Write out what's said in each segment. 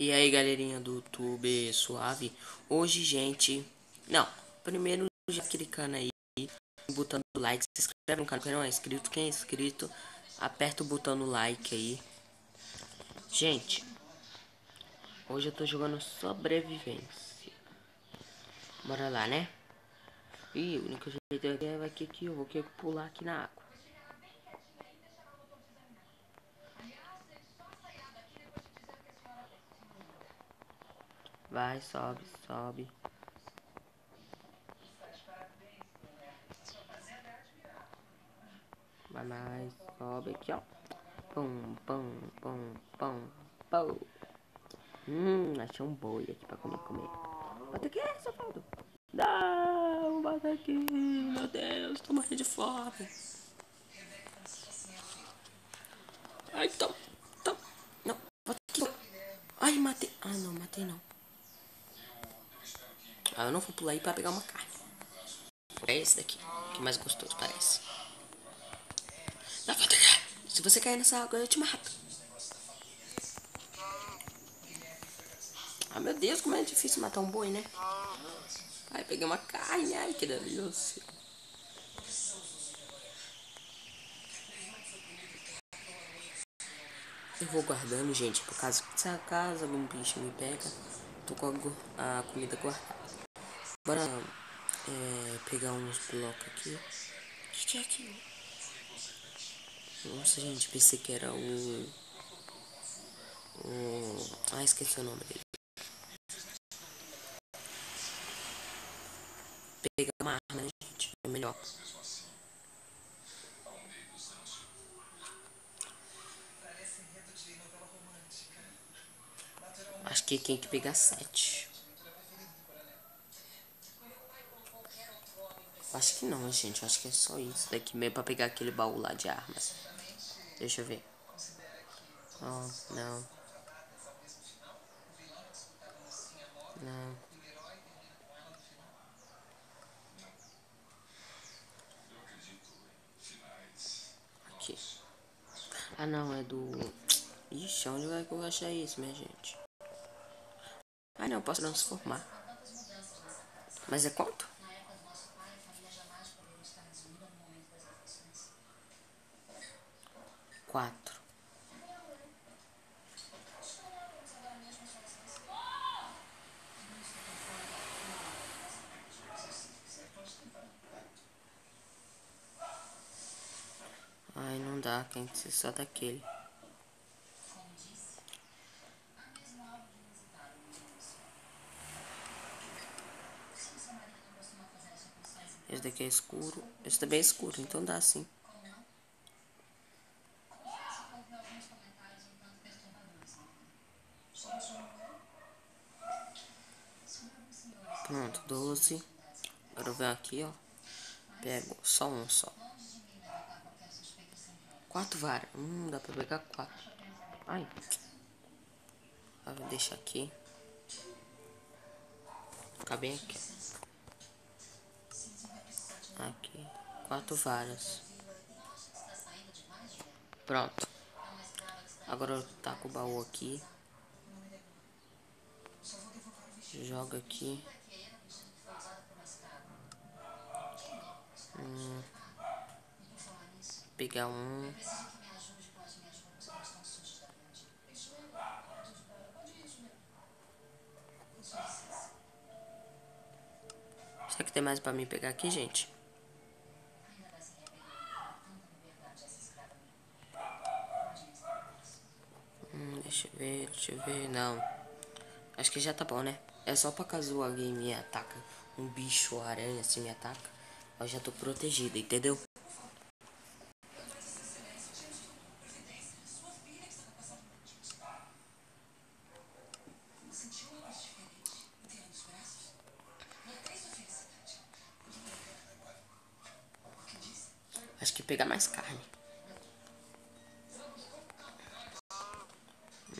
E aí galerinha do YouTube suave? Hoje gente Não, primeiro já clicando aí Botando like, se inscreve no canal Quem não é inscrito, quem é inscrito Aperta o botão no like aí. Gente Hoje eu tô jogando sobrevivência. Bora lá né? Ih, o único jeito é que eu vou pular aqui na água Vai, sobe, sobe. Vai mais, sobe aqui, ó. Pum, pum, pum, pum, pum. Hum, achei um boi aqui pra comer, comer. Bota aqui, safado. Não, bota aqui, meu Deus, tô morrendo de fome. Ai, tô, tô. Não, bota aqui. Ai, matei. Ah, não, matei não. Eu não vou pular aí pra pegar uma carne. É esse daqui, que mais gostoso parece. Se você cair nessa água, eu te mato. Ah, meu Deus, como é difícil matar um boi, né? Ai, peguei uma carne, ai, que delícia. Eu vou guardando, gente, por caso se acaso algum bicho me pega, tô com a comida guardada. Bora é, pegar uns blocos aqui. O que, que é aquilo? Nossa, gente, pensei que era o. O. Ah, esqueci o nome dele. Pegar uma arma, né, gente? É melhor. Acho que tem que pegar sete. Acho que não, gente. Acho que é só isso daqui mesmo pra pegar aquele baú lá de armas. Deixa eu ver. Oh, não. Não. Aqui. Ah, não. É do... Ixi, onde vai que eu vou achar isso, minha gente? Ah, não. Eu posso transformar. Mas é quanto? Quatro. Ai, não dá, tem que ser só daquele. Esse daqui é escuro. Esse também é escuro, então dá sim. Pronto, 12. Agora eu venho aqui, ó. Pego só um só. Quatro varas. Hum, dá pra pegar quatro. Ai. Vou deixar aqui. Ficar bem aqui. Aqui. Quatro varas. Pronto. Agora eu taco o baú aqui. Joga aqui. Pegar um. Será que tem mais pra mim pegar aqui, gente? Hum, deixa eu ver, deixa eu ver. Não. Acho que já tá bom, né? É só pra caso alguém me ataca. Um bicho aranha assim me ataca. Eu já tô protegida, entendeu? Acho que pegar mais carne.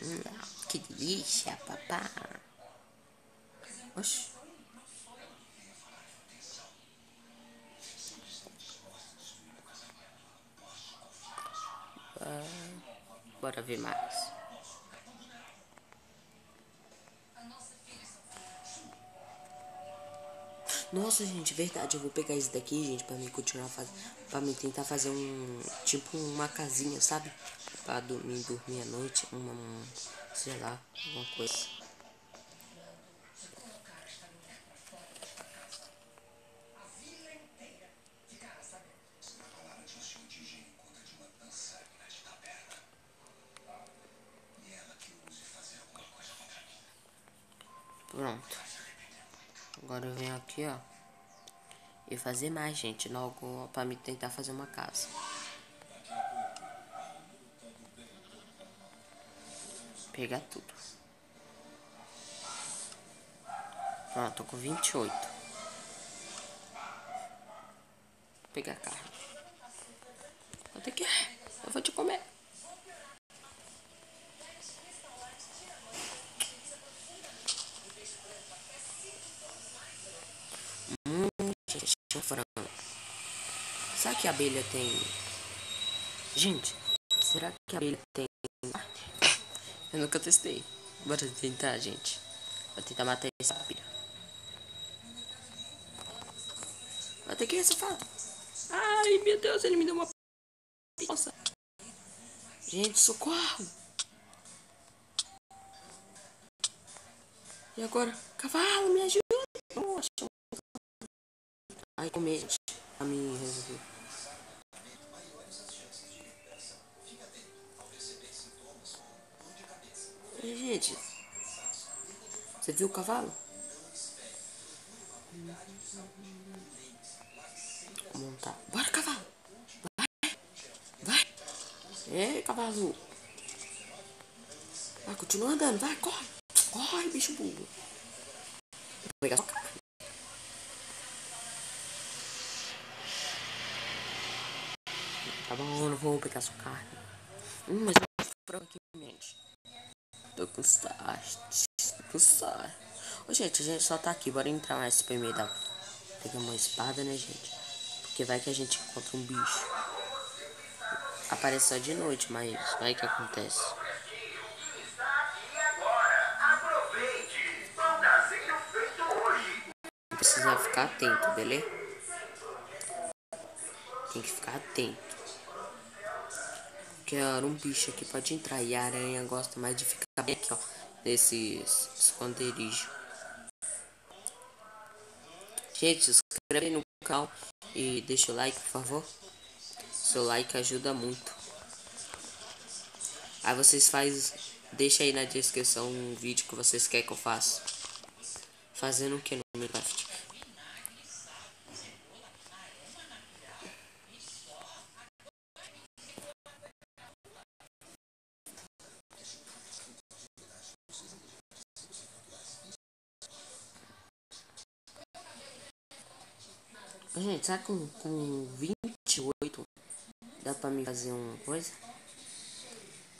Hum, que delícia, papá. Oxi. Ah, bora ver mais. Nossa, gente, verdade. Eu vou pegar isso daqui, gente, pra mim continuar fazendo. Pra mim tentar fazer um. Tipo uma casinha, sabe? Pra dormir, dormir à noite. Uma. Sei lá, alguma coisa. Pronto. Agora eu venho aqui, ó. E fazer mais, gente. Logo pra me tentar fazer uma casa. Pegar tudo. Pronto, tô com 28. Vou pegar carne. Ter que. Eu vou te comer. Será que a abelha tem... Gente, será que a abelha tem... Eu nunca testei. Bora tentar, gente. Vou tentar matar essa abelha. Ter que ir, safado. Ai, meu Deus, ele me deu uma... Nossa. Gente, socorro. E agora? Cavalo, me ajuda. Nossa, Ai, comente você viu o cavalo? Vou montar. Bora, cavalo! Vai! Vai! É, cavalo! Vai, continua andando, vai, corre! Corre, bicho burro! Vou pegar cara. Tá bom, não vou pegar sua carne. Hum, mas eu aqui, gente. Tô com sorte. Sorte. Ô, gente, a gente só tá aqui. Bora entrar mais SPM da... Pegar uma espada, né, gente? Porque vai que a gente encontra um bicho. Aparece só de noite, mas vai que acontece. Precisa ficar atento, beleza? Tem que ficar atento qualquer um bicho aqui pode entrar. E a aranha gosta mais de ficar bem aqui, ó. Nesses esconderijos. Gente, se inscreve no canal e deixa o like, por favor. Seu like ajuda muito. Aí vocês faz, deixa aí na descrição um vídeo que vocês querem que eu faça. Fazendo o que no Minecraft. Gente, será que com, com 28 dá pra me fazer uma coisa?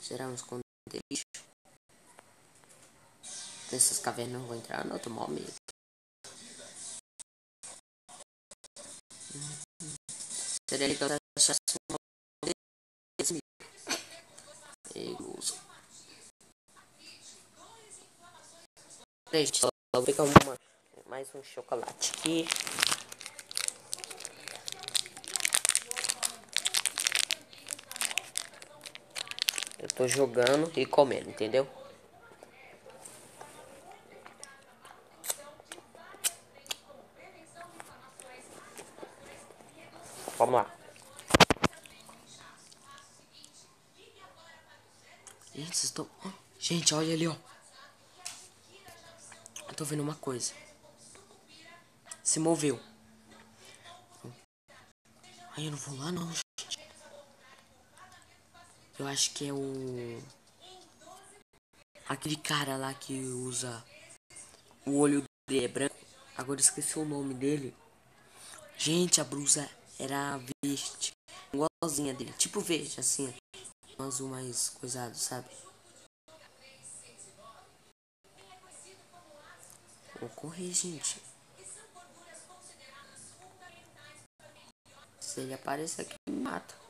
Será um esconderijo? Nessas cavernas não vou entrar, não, eu tô mal medo. Seria legal se achasse uma perigoso. Gente, vou pegar uma, mais um chocolate aqui. Eu tô jogando e comendo, entendeu? Vamos lá. Gente, vocês estão... Gente, olha ali, ó. Eu tô vendo uma coisa. Se moveu. Ai, eu não vou lá não, eu acho que é o. Aquele cara lá que usa. O olho dele é branco. Agora esqueci o nome dele. Gente, a blusa era verde. Igualzinha dele. Tipo verde, assim. Um azul mais coisado, sabe? Vou correr, gente. Se ele aparecer aqui, me mata.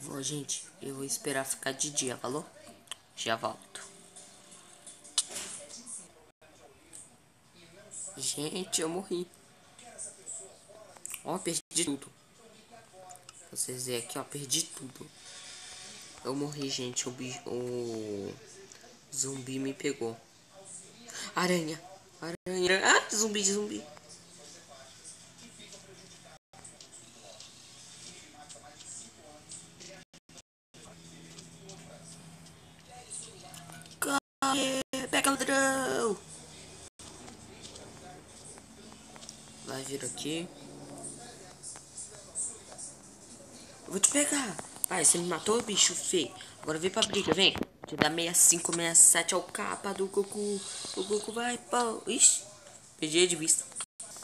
Vou, gente, eu vou esperar ficar de dia, falou? Já volto. Gente, eu morri. Ó, perdi tudo. Vocês verem aqui, ó, perdi tudo. Eu morri, gente. O, bicho, o zumbi me pegou. Aranha. Aranha. Ah, zumbi, zumbi. Vai vir aqui. Eu vou te pegar. Vai, você me matou, bicho feio. Agora vem pra briga, vem. Te dá 65, 67 ao capa do Goku. O Goku vai, pô. Ixi, perdi de vista.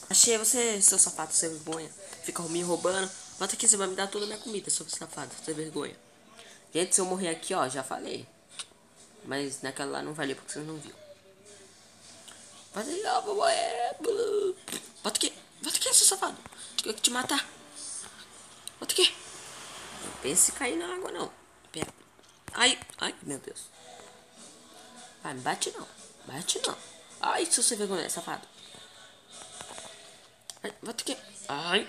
Achei você, seu safado, sem vergonha. Fica me roubando. Bota aqui, você vai me dar toda a minha comida, seu safado, sem vergonha. Gente, se eu morrer aqui, ó, já falei. Mas naquela lá não valeu porque você não viu. Bota aí, ó, vou morrer. Bota aqui, bota aqui, seu safado. Eu que te matar. Bota aqui. Não pense em cair na água, não. Pera. Ai, ai, meu Deus. Vai, me bate não. Bate não. Ai, se você vergonha, safado. Ai, bota aqui. Ai.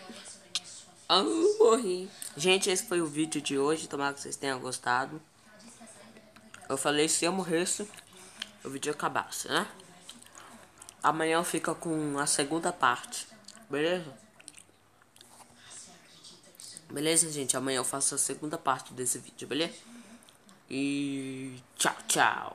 Ai, morri. Gente, esse foi o vídeo de hoje. Tomara que vocês tenham gostado. Eu falei se eu morresse, o vídeo acabasse, né? Amanhã fica com a segunda parte. Beleza? Beleza, gente? Amanhã eu faço a segunda parte desse vídeo, beleza? E tchau, tchau.